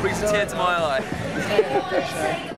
brings a tear to my eye.